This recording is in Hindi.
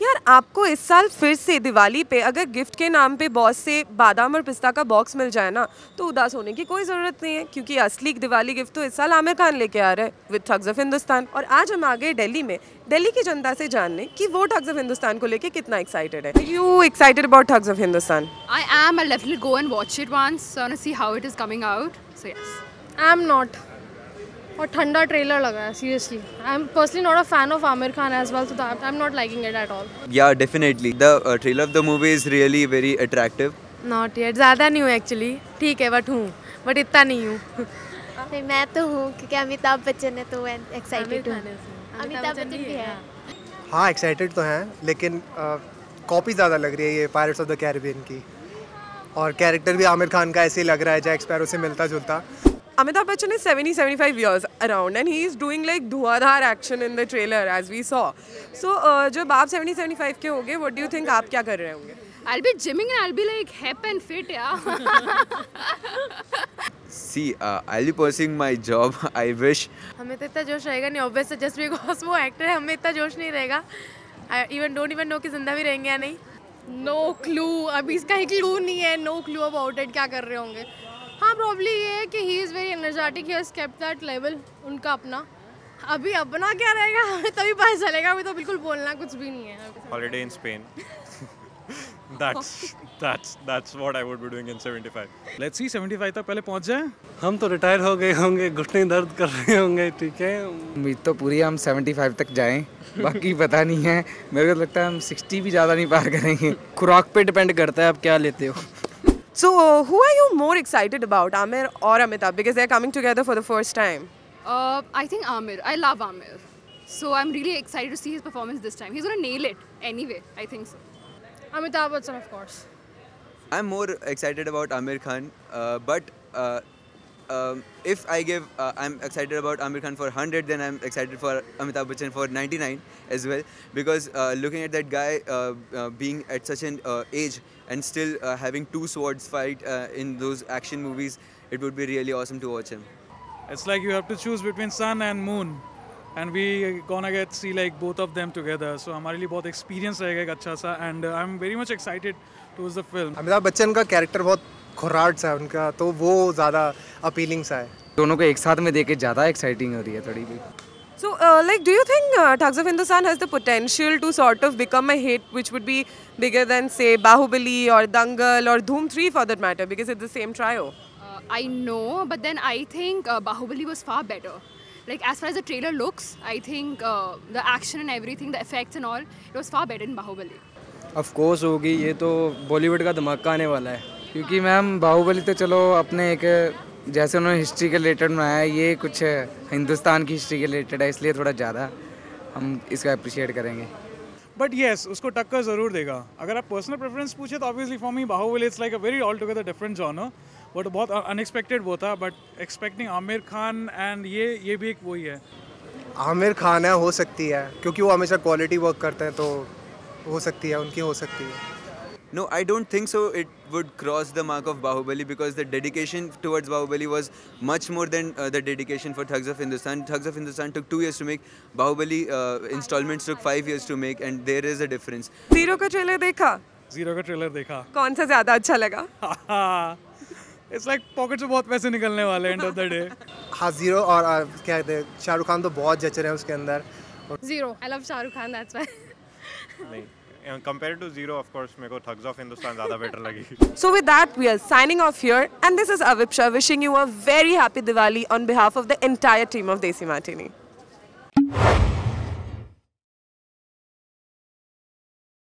यार आपको इस साल फिर से दिवाली पे अगर गिफ्ट के नाम पे बॉस से बादाम और पिस्ता का बॉक्स मिल जाए ना तो उदास होने की कोई ज़रूरत नहीं है क्योंकि असली दिवाली गिफ्ट तो इस साल आमिर खान लेके आ रहा है विद ठग्स ऑफ़ हिंदुस्तान और आज हम आ गए दिल्ली में दिल्ली की जनता से जानने कि वो ठग्स ऑफ़ हिंदुस्तान को लेके कितना एक्साइटेड है you excited about Thugs of Hindostan go and watch it once. So I want to see how it is coming out. So yes. I am not और ठंडा ट्रेलर लगा है seriously I am personally not a fan of Aamir Khan as well so I am not liking it at all definitely. The uh, trailer of the movie is really very attractive. Not yet ज़्यादा नहीं हूँ एक्चुअली ठीक है बट हूँ. बट इतना नहीं हूँ. नहीं मैं तो हूँ क्योंकि अमिताभ बच्चन है तो एक्साइटेड हूँ. अमिताभ बच्चन भी है. हाँ। एक्साइटेड तो हैं लेकिन कॉपी ज़्यादा लग रही है ये पायरेट्स ऑफ़ द कैरिबियन की। और कैरेक्टर भी आमिर खान का ऐसे ही लग रहा है जैक स्पैरो से मिलता जुलता Amitabh Bachchan is 70 75 years around and he is doing like Dhuandhar action in the trailer as we saw. So uh, जब आप 70 75 के होगे what do you think आप क्या कर रहे होंगे? I'll be gymming and I'll be like hip and fit, yeah. See, uh, I'll be pursuing my job. I wish. हमें तो इतना जोश रहेगा नहीं ऑब्वियस जस्ट बिकॉज़ वो एक्टर है हमें इतना जोश नहीं रहेगा इवन डोंट इवन नो कि ज़िंदा भी रहेंगे या नहीं नो क्लू अभी इसका ही क्लू नहीं है नो क्लू अबाउट इट क्या कर रहे होंगे हाँ प्रॉब्ली ये है कि he is very energetic he has kept that level उनका अपना। अभी अपना क्या रहेगा? हमें तभी पता चलेगा अभी तो बिल्कुल बोलना कुछ भी नहीं है। Holiday in Spain. that's that's that's what I would be doing in 75. Let's see 75 तक पहले पहुँच जाए। हम तो रिटायर हो गए होंगे घुटने दर्द कर रहे होंगे ठीक है? उम्मीद तो पूरी हम 75 तक जाएँ बाकी पता नहीं है। मेरे को लगता है हम 60 भी ज़्यादा नहीं पार करेंगे। खुराक पे डिपेंड करता है आप क्या लेते हो? So, uh, who are you more excited about, Amir or Amitabh? Because they're coming together for the first time. Uh, I think Amir. I love Amir. So, I'm really excited to see his performance this time. He's going to nail it anyway. I think so. Amitabh Bachchan, of course. I'm more excited about Amir Khan, uh, but uh, um, if I give, uh, I'm excited about Amir Khan for 100, then I'm excited for Amitabh Bachchan for 99 as well. Because uh, looking at that guy uh, uh, being at such an uh, age and still uh, having two swords fight uh, in those action movies, it would be really awesome to watch him. It's like you have to choose between sun and moon and we gonna get see like both of them together so हमारे लिए बहुत एक्सपीरियंस रहेगा एक अच्छा सा and I am very much excited towards the film Amitabh Bachchan का कैरेक्टर बहुत खुराट सा है उनका तो वो ज़्यादा अपीलिंग सा है दोनों को एक साथ में देके ज़्यादा एक्साइटिंग हो रही है थोड़ी भी So, uh, like, do you think uh, Thugs of Hindustan has the potential to sort of become a hit, which would be bigger than, say, Bahubali or Dangal or Dhoom 3 for that matter, because it's the same trio? Uh, I know, but then I think uh, Bahubali was far better. Like as far as the trailer looks, I think uh, the action and everything, the effects and all, it was far better in Bahubali. Of course होगी ये तो बॉलीवुड का धमाका आने वाला है क्योंकि मैम बाहुबली तो चलो अपने एक जैसे उन्होंने हिस्ट्री के रिलेटेड बनाया है ये कुछ हिंदुस्तान की हिस्ट्री के रिलेटेड है इसलिए थोड़ा ज़्यादा हम इसका अप्रिशिएट करेंगे। बट येस yes, उसको टक्कर ज़रूर देगा। अगर आप पर्सनल प्रेफरेंस पूछे तो obviously for me Bahubali it's like a very all together different genre but बहुत अनएक्सपेक्टेड वो था but expecting Aamir Khan and ये ये भी एक वही है आमिर खान है हो सकती है क्योंकि वो हमेशा क्वालिटी वर्क करते हैं तो हो सकती है उनकी हो सकती है। No, I don't think so. It would cross the mark of Bahubali because the dedication towards Bahubali was much more than uh, the dedication for Thugs of Hindustan. Thugs of Hindustan took two years to make. Bahubali uh, installments took five years to make, and there is a difference. Zero का ट्रेलर देखा ज़ीरो का ट्रेलर देखा कौन सा ज़्यादा अच्छा लगा इट्स लाइक पॉकेट से बहुत पैसे निकलने वाले एंड ऑफ़ द डे हाँ ज़ीरो और आ, क्या कहते हैं शाहरुख खान तो बहुत जच रहे हैं उसके अंदर Zero I love Shahrukh Khan that's why नहीं compared to zero, of course, मेरे को Thugs of Hindustan ज़्यादा better लगी. So with that, we are signing off here, and this is Avipsha wishing you a very happy Diwali on behalf of the entire team of Desi Martini.